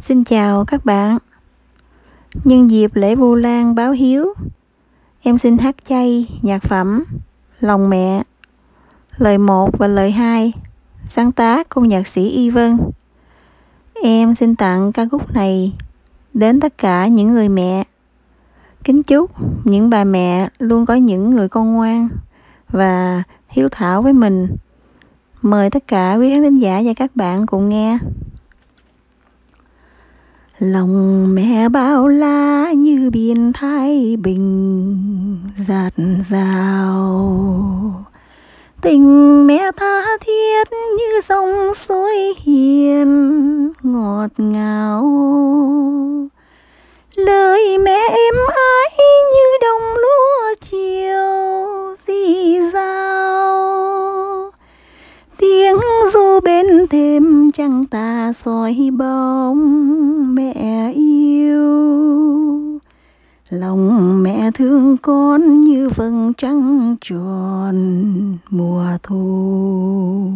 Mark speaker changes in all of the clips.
Speaker 1: Xin chào các bạn. Nhân dịp lễ Vu Lan báo hiếu, em xin hát chay nhạc phẩm Lòng mẹ, lời 1 và lời 2, sáng tác của nhạc sĩ Y Vân. Em xin tặng ca khúc này đến tất cả những người mẹ. Kính chúc những bà mẹ luôn có những người con ngoan và hiếu thảo với mình. Mời tất cả quý khán thính giả và các bạn cùng nghe. Lòng mẹ bao la như biển thái bình, giạt rào. Tình mẹ tha thiết như dòng suối hiền, ngọt ngào. Trăng soi bóng mẹ yêu. Lòng mẹ thương con như vầng trăng tròn mùa thu.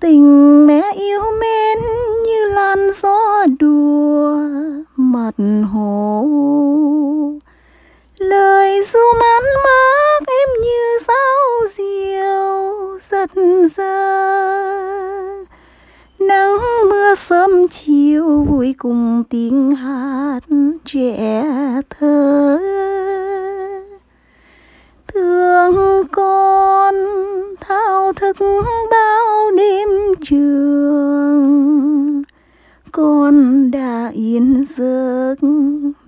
Speaker 1: Tình mẹ yêu mến như làn gió đùa mặt hồ. Vui cùng tiếng hát trẻ thơ. Thương con thao thức bao đêm trường. Con đã yên giấc,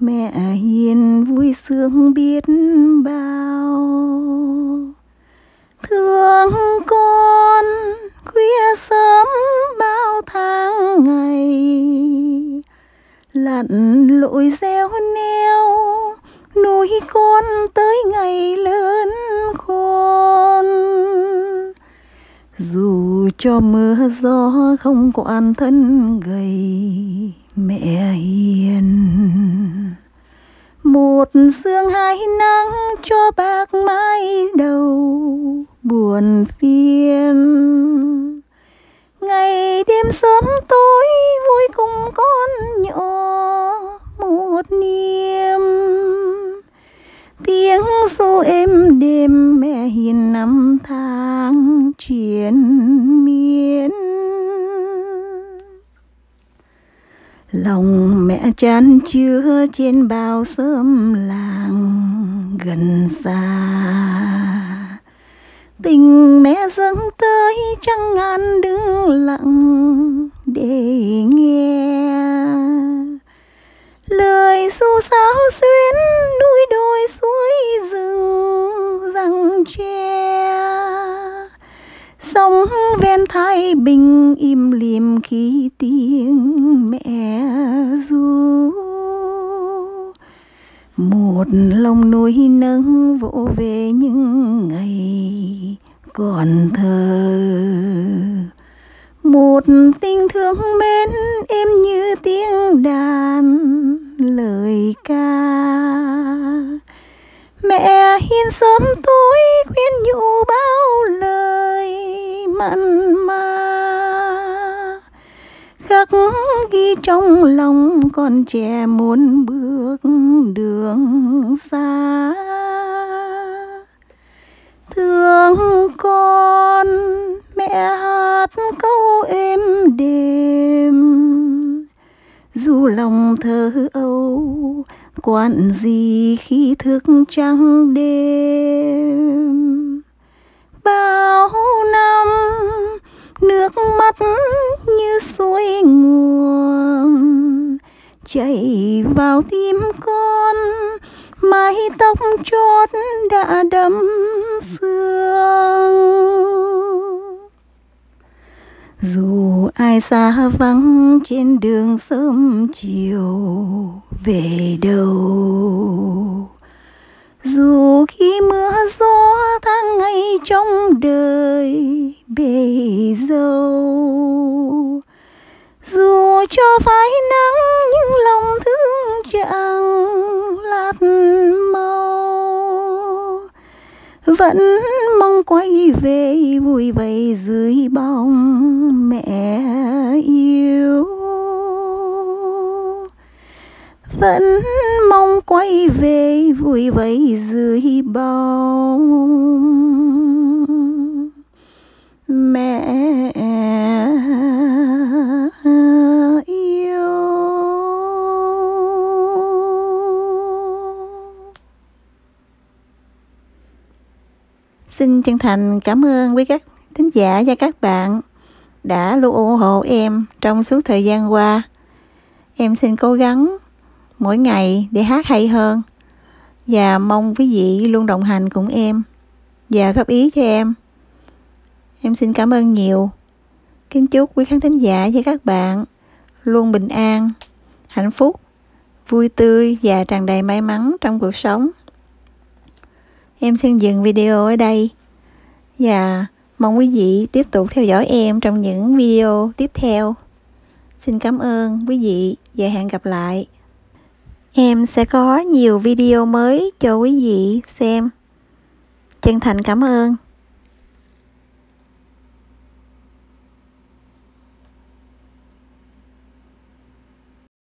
Speaker 1: mẹ hiền vui sướng biết bao. Thương con khuya sớm lặn lội gieo neo, nuôi con tới ngày lớn khôn. Dù cho mưa gió không quản thân gầy, mẹ hiền. Một sương hai nắng cho bác mái đầu, buồn phiền. Ngày đêm sớm tối cùng con nhỏ một niềm. Tiếng ru êm đêm mẹ hiền năm tháng triền miên. Lòng mẹ chan chứa trên bao sớm làng gần xa. Tình mẹ dâng tới trăng ngàn đứng lặng để sông ven thái bình im lìm khi tiếng mẹ ru. Một lòng núi nâng vỗ về những ngày còn thơ. Một tình thương mến em như tiếng đàn lời ca. Mẹ hiền sớm tối khuyên nhủ ba mặn mà. Khắc ghi trong lòng con trẻ muốn bước đường xa. Thương con, mẹ hát câu êm đềm. Dù lòng thơ âu quản gì khi thức trắng đêm. Chảy vào tim con, mái tóc chót đã đẫm sương. Dù ai xa vắng trên đường sớm chiều về đâu, dù khi mưa gió tháng ngày trong đời bề dâu dù cho phải nắng, nhưng lòng thương chẳng lạt màu. Vẫn mong quay về vui vầy dưới bóng mẹ yêu. Vẫn mong quay về vui vầy dưới bóng mẹ xin chân thành cảm ơn quý các thính giả và các bạn đã luôn ủng hộ em trong suốt thời gian qua. Em xin cố gắng mỗi ngày để hát hay hơn và mong quý vị luôn đồng hành cùng em và góp ý cho em. Em xin cảm ơn nhiều. Kính chúc quý khán thính giả và các bạn luôn bình an, hạnh phúc, vui tươi và tràn đầy may mắn trong cuộc sống em xin dừng video ở đây. Và mong quý vị tiếp tục theo dõi em trong những video tiếp theo. Xin cảm ơn quý vị và hẹn gặp lại. Em sẽ có nhiều video mới cho quý vị xem. Chân thành cảm ơn.